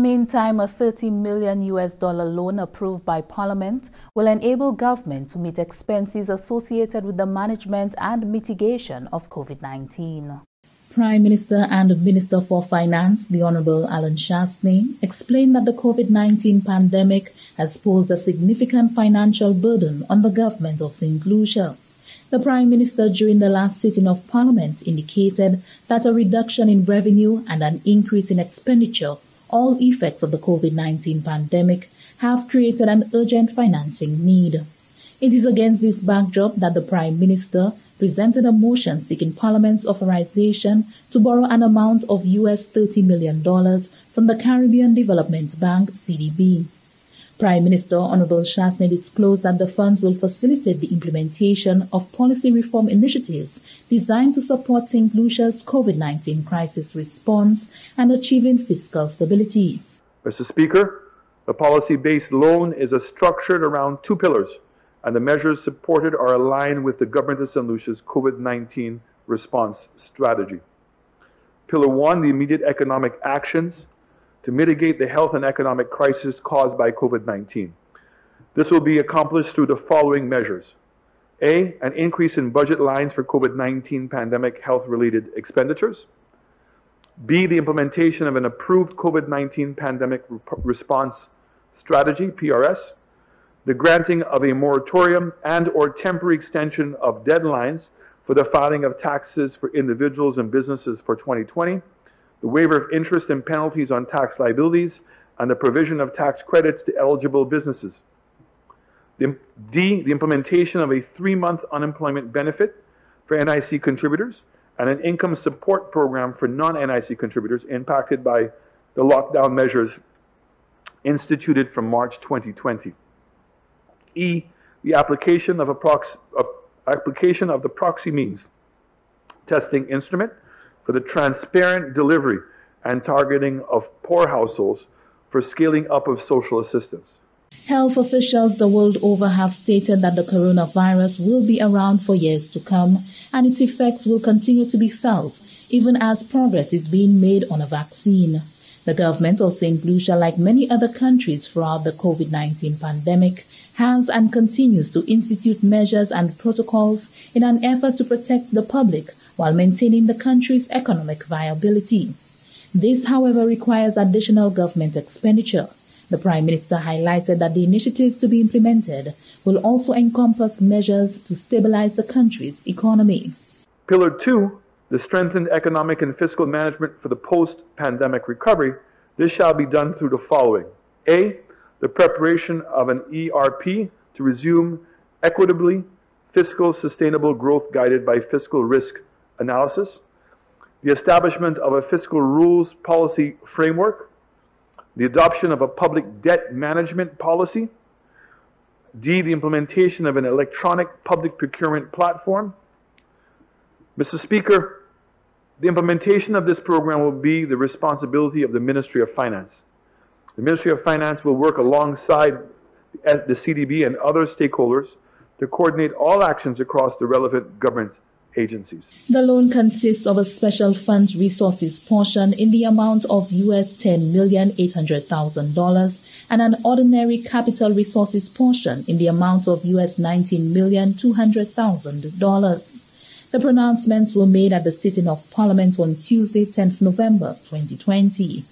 Meantime, a 30 million US dollar loan approved by Parliament will enable government to meet expenses associated with the management and mitigation of COVID-19. Prime Minister and Minister for Finance, the Honorable Allen Chastanet, explained that the COVID-19 pandemic has posed a significant financial burden on the government of St. Lucia. The Prime Minister during the last sitting of Parliament indicated that a reduction in revenue and an increase in expenditure all effects of the COVID 19 pandemic have created an urgent financing need. It is against this backdrop that the Prime Minister presented a motion seeking Parliament's authorization to borrow an amount of US $30 million from the Caribbean Development Bank, CDB. Prime Minister Honorable Chastanet disclosed that the funds will facilitate the implementation of policy reform initiatives designed to support St. Lucia's COVID-19 crisis response and achieving fiscal stability. Mr. Speaker, the policy-based loan is structured around two pillars, and the measures supported are aligned with the Government of St. Lucia's COVID-19 response strategy. Pillar one, the immediate economic actions to mitigate the health and economic crisis caused by COVID 19. This will be accomplished through the following measures A. An increase in budget lines for COVID 19 pandemic health related expenditures. B. The implementation of an approved COVID 19 pandemic response strategy, PRS. The granting of a moratorium and or temporary extension of deadlines for the filing of taxes for individuals and businesses for 2020 the waiver of interest and penalties on tax liabilities, and the provision of tax credits to eligible businesses. The, D, the implementation of a three month unemployment benefit for NIC contributors and an income support program for non NIC contributors impacted by the lockdown measures instituted from March 2020. E, the application of, a prox- application of the proxy means testing instrument for the transparent delivery and targeting of poor households for scaling up of social assistance. Health officials the world over have stated that the coronavirus will be around for years to come and its effects will continue to be felt even as progress is being made on a vaccine. The government of St. Lucia, like many other countries throughout the COVID 19 pandemic, has and continues to institute measures and protocols in an effort to protect the public while maintaining the country's economic viability. This, however, requires additional government expenditure. The Prime Minister highlighted that the initiatives to be implemented will also encompass measures to stabilize the country's economy. Pillar 2, the strengthened economic and fiscal management for the post pandemic recovery, this shall be done through the following A. The preparation of an ERP to resume equitably fiscal sustainable growth guided by fiscal risk analysis, the establishment of a fiscal rules policy framework, the adoption of a public debt management policy, D, the implementation of an electronic public procurement platform. Mr. Speaker, the implementation of this program will be the responsibility of the Ministry of Finance. The Ministry of Finance will work alongside the CDB and other stakeholders to coordinate all actions across the relevant government agencies. The loan consists of a special funds resources portion in the amount of US $10,800,000 and an ordinary capital resources portion in the amount of US $19,200,000. The pronouncements were made at the sitting of Parliament on Tuesday, 10th November 2020.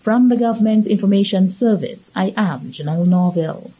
From the Government Information Service, I am Janelle Norville.